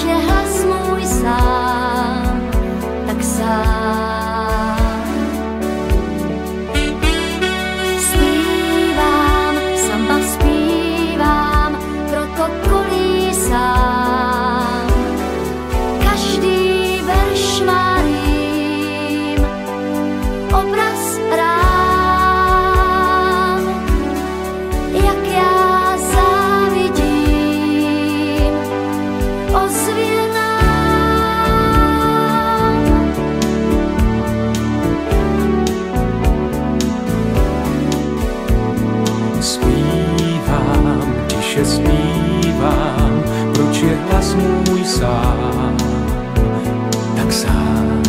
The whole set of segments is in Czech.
že hlas můj sám. zpívám, tiše zpívám, proč je hlas můj sám, tak sám.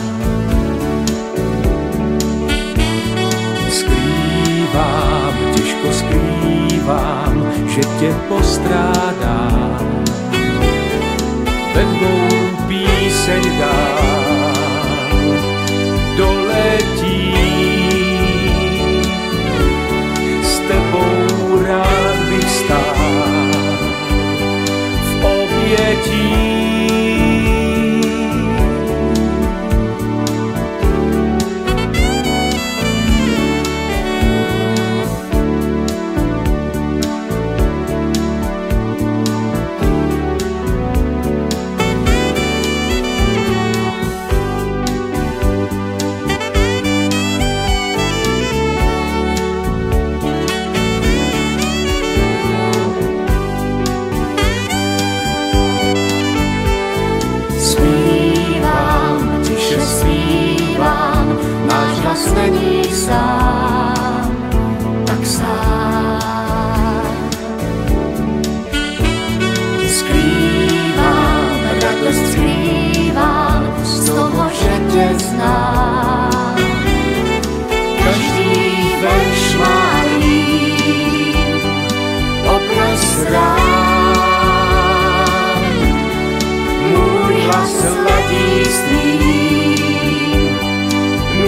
Skrývám, těžko skrývám, že tě postrádám,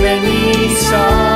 Many songs.